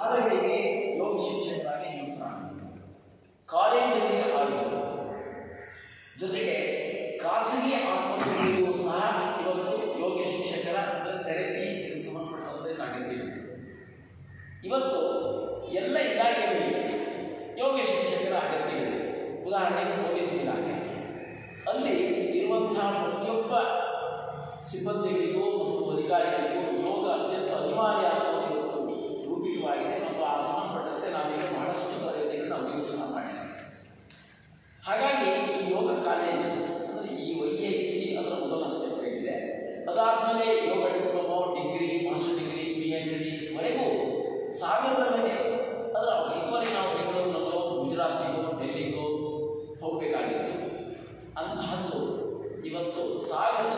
ಶಾಲೆಗಳಿಗೆ ಯೋಗ ಶಿಕ್ಷಕರಾಗಿ ನಿಯುಕ್ತರಾಗಬೇಕು ಕಾಲೇಜಲ್ಲಿ ಆಗಬೇಕು ಜೊತೆಗೆ ಖಾಸಗಿ ಆಸ್ಪತ್ರೆಗಳಿಗೂ ಸಹ ಇವತ್ತು ಯೋಗ ಶಿಕ್ಷಕರ ಥೆರಪಿ ಕೆಲಸವನ್ನು ಸಂಬಂಧಪಟ್ಟಂತೆ ಇವತ್ತು ಎಲ್ಲ ಇಲಾಖೆಗಳಿಗೆ ಯೋಗ ಶಿಕ್ಷಕರ ಅಗತ್ಯವಿದೆ. ಉದಾಹರಣೆಗೆ ಪೊಲೀಸ್ ಇಲಾಖೆ. ಅಲ್ಲಿ ಇರುವಂತಹ ಪ್ರತಿಯೊಬ್ಬ ಸಿಬ್ಬಂದಿಗಳಿಗೂ ಮತ್ತು ಅಧಿಕಾರಿಗಳಿಗೂ ಹಾಗಾಗಿ ಈ ಯೋಗ ಕಾಲೇಜು ಅಂದರೆ ಈ ವೈ ಎ ಸಿ ಅದರ ಮೊದಲ ಸ್ಟೆಪ್ ಆಗಿದೆ ಅದಾದಮೇಲೆ yoga diploma, degree, master degree P H D ವರೆಗೂ ಸಾವಿರದ ಮೇಲೆ ಅದರ ಇದುವರೆಗೆ ನಾವು ಬೆಂಗಳೂರಿನಲ್ಲೋ ಗುಜರಾತಿಗೋ, ಡೆಲ್ಲಿಗೋ ಹೋಗಬೇಕಾಗಿತ್ತು. ಅಂತಹದ್ದು ಇವತ್ತು ಸಾವಿರದ